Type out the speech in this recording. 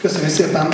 Köszönjük szépen!